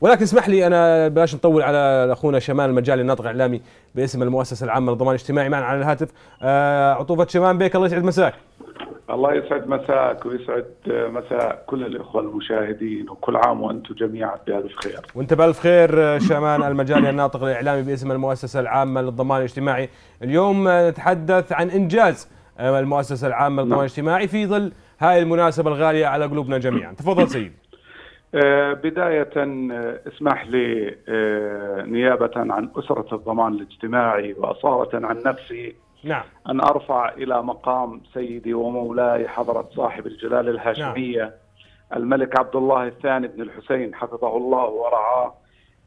ولكن اسمح لي أنا باش نطول على أخونا شمال المجالي الناطق الإعلامي باسم المؤسسة العامة للضمان الاجتماعي معنا على الهاتف. آه، عطوفة شمال بيك الله يسعد مساك. الله يسعد مساك ويسعد مساء كل الإخوة المشاهدين وكل عام وأنتم جميعا بألف خير. وأنت بألف خير شمان المجالي الناطق الإعلامي باسم المؤسسة العامة للضمان الاجتماعي، اليوم نتحدث عن إنجاز المؤسسة العامة للضمان الاجتماعي في ظل هاي المناسبة الغالية على قلوبنا جميعا، تفضل سيدي. آه، بداية آه، اسمح لي آه، نيابة عن أسرة الضمان الاجتماعي وأصالة عن نفسي. نعم. أن أرفع إلى مقام سيدي ومولاي حضرة صاحب الجلالة الهاشمية نعم. الملك عبد الله الثاني بن الحسين حفظه الله ورعاه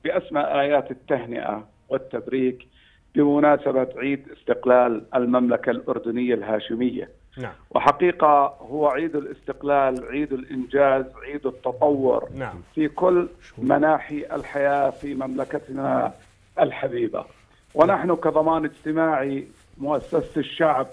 بأسمى آيات التهنئة والتبريك بمناسبة عيد استقلال المملكة الأردنية الهاشمية. نعم. وحقيقة هو عيد الاستقلال عيد الإنجاز عيد التطور نعم. في كل مناحي الحياة في مملكتنا الحبيبة ونحن كضمان اجتماعي مؤسسة الشعب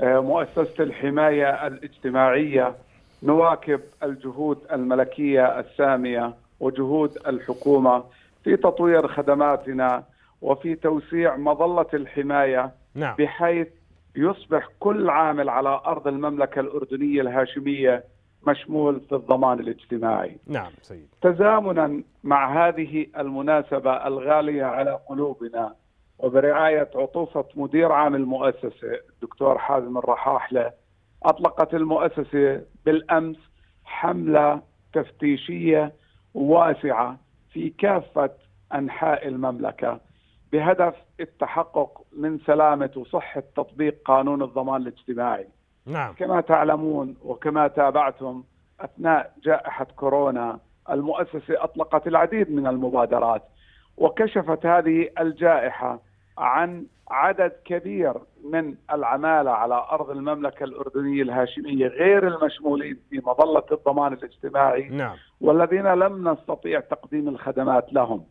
آه، مؤسسة الحماية الاجتماعية نواكب الجهود الملكية السامية وجهود الحكومة في تطوير خدماتنا وفي توسيع مظلة الحماية نعم. بحيث يصبح كل عامل على أرض المملكة الأردنية الهاشمية مشمول في الضمان الاجتماعي. نعم سيد. تزامنا مع هذه المناسبة الغالية على قلوبنا وبرعاية عطوفة مدير عام المؤسسة الدكتور حازم الرحاحلة أطلقت المؤسسة بالأمس حملة تفتيشية واسعة في كافة أنحاء المملكة. بهدف التحقق من سلامة وصحة تطبيق قانون الضمان الاجتماعي. نعم. كما تعلمون وكما تابعتم أثناء جائحة كورونا المؤسسة أطلقت العديد من المبادرات وكشفت هذه الجائحة عن عدد كبير من العمالة على أرض المملكة الأردنية الهاشمية غير المشمولين في مظلة الضمان الاجتماعي نعم. والذين لم نستطيع تقديم الخدمات لهم.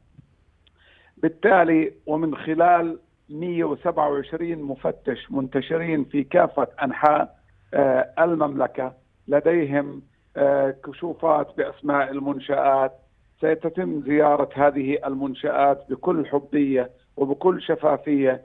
بالتالي ومن خلال 127 مفتش منتشرين في كافة أنحاء آه، المملكة لديهم آه، كشوفات بأسماء المنشآت. سيتم زيارة هذه المنشآت بكل حبية وبكل شفافية.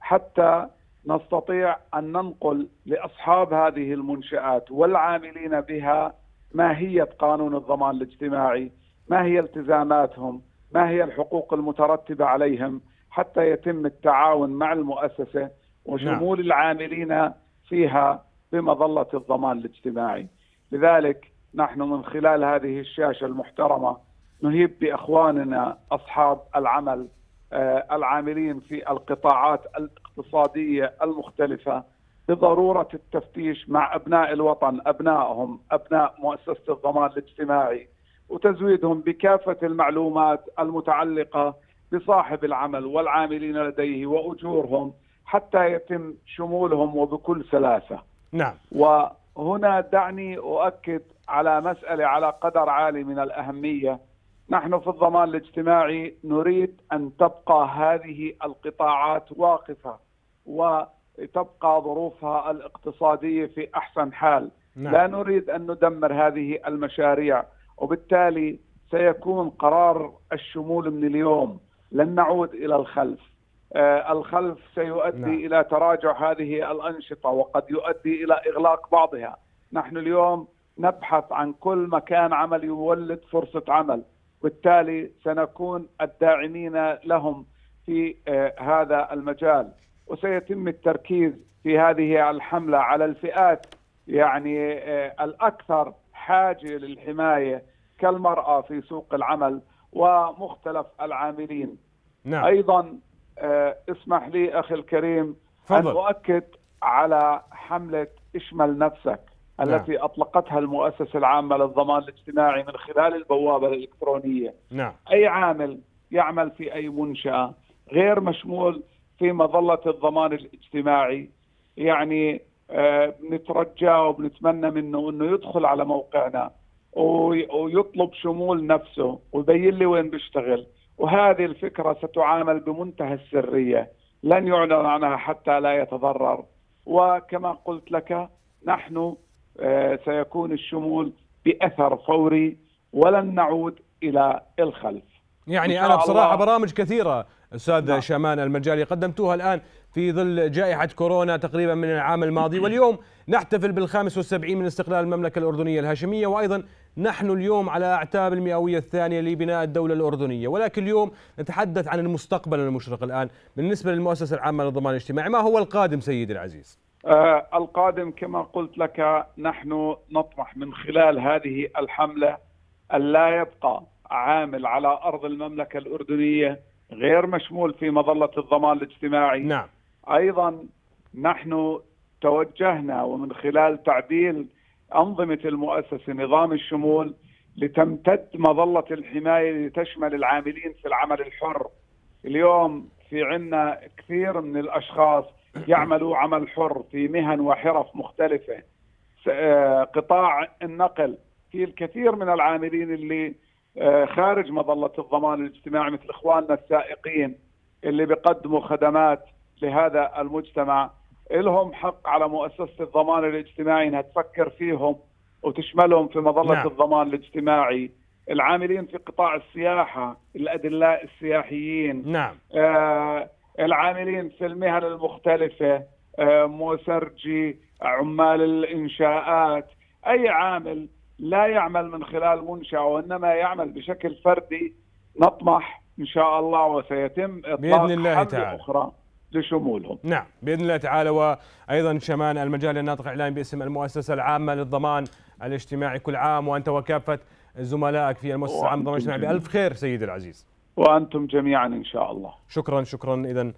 حتى نستطيع أن ننقل لأصحاب هذه المنشآت والعاملين بها ماهية قانون الضمان الاجتماعي ما هي التزاماتهم ما هي الحقوق المترتبة عليهم حتى يتم التعاون مع المؤسسة وشمول نعم. العاملين فيها بمظلة الضمان الاجتماعي لذلك نحن من خلال هذه الشاشة المحترمة نهيب بإخواننا أصحاب العمل آه، العاملين في القطاعات الاقتصادية المختلفة بضرورة التفتيش مع أبناء الوطن أبنائهم أبناء مؤسسة الضمان الاجتماعي وتزويدهم بكافة المعلومات المتعلقة بصاحب العمل والعاملين لديه وأجورهم حتى يتم شمولهم وبكل سلاسة. نعم. وهنا دعني أؤكد على مسألة على قدر عالي من الأهمية. نحن في الضمان الاجتماعي نريد أن تبقى هذه القطاعات واقفة وتبقى ظروفها الاقتصادية في أحسن حال. نعم. لا نريد أن ندمر هذه المشاريع. وبالتالي سيكون قرار الشمول من اليوم. لن نعود إلى الخلف. آه الخلف سيؤدي نعم. إلى تراجع هذه الأنشطة وقد يؤدي إلى إغلاق بعضها. نحن اليوم نبحث عن كل مكان عمل يولد فرصة عمل. بالتالي سنكون الداعمين لهم في آه هذا المجال. وسيتم التركيز في هذه الحملة على الفئات يعني آه الأكثر حاجة للحماية كالمرأة في سوق العمل ومختلف العاملين نعم. أيضا آه، اسمح لي أخي الكريم فضل. ان أؤكد على حملة اشمل نفسك نعم. التي أطلقتها المؤسسة العامة للضمان الاجتماعي من خلال البوابة الإلكترونية نعم. أي عامل يعمل في أي منشأة غير مشمول في مظلة الضمان الاجتماعي يعني آه، بنترجاه وبنتمنى منه إنه يدخل على موقعنا ويطلب شمول نفسه ويبين لي وين بيشتغل. وهذه الفكرة ستعامل بمنتهى السرية. لن يعلن عنها حتى لا يتضرر. وكما قلت لك نحن آه، سيكون الشمول بأثر فوري ولن نعود إلى الخلف. يعني أنا بصراحة برامج كثيرة أستاذ نعم. شامان المجالي قدمتوها الآن. في ظل جائحة كورونا تقريبا من العام الماضي. واليوم نحتفل بالخامس والسبعين من استقلال المملكة الأردنية الهاشمية وأيضا نحن اليوم على أعتاب المئوية الثانية لبناء الدولة الأردنية. ولكن اليوم نتحدث عن المستقبل المشرق الآن بالنسبة للمؤسسة العامة للضمان الاجتماعي ما هو القادم سيدي العزيز؟ آه القادم كما قلت لك نحن نطمح من خلال هذه الحملة أن لا يبقى عامل على أرض المملكة الأردنية غير مشمول في مظلة الضمان الاجتماعي. نعم. أيضا نحن توجهنا ومن خلال تعديل أنظمة المؤسسة نظام الشمول لتمتد مظلة الحماية لتشمل العاملين في العمل الحر. اليوم في عنا كثير من الأشخاص يعملوا عمل حر في مهن وحرف مختلفة. آه، قطاع النقل في الكثير من العاملين اللي آه، خارج مظلة الضمان الاجتماعي مثل إخواننا السائقين اللي بيقدموا خدمات لهذا المجتمع. لهم حق على مؤسسة الضمان الاجتماعي إنها تفكر فيهم وتشملهم في مظلة نعم. الضمان الاجتماعي. العاملين في قطاع السياحة الأدلاء السياحيين. نعم. آه العاملين في المهن المختلفة آه مسرجي عمال الإنشاءات. أي عامل لا يعمل من خلال منشأة وإنما يعمل بشكل فردي نطمح إن شاء الله وسيتم إطلاق بإذن الله تعالى. أخرى. لشمولهم. نعم بإذن الله تعالى وأيضا شمان المجال الناطق الإعلامي باسم المؤسسة العامة للضمان الاجتماعي كل عام وأنت وكافة زملائك في المؤسسة العامة للضمان الاجتماعي. بألف خير سيدي العزيز. وأنتم جميعا إن شاء الله. شكرا شكرا. إذا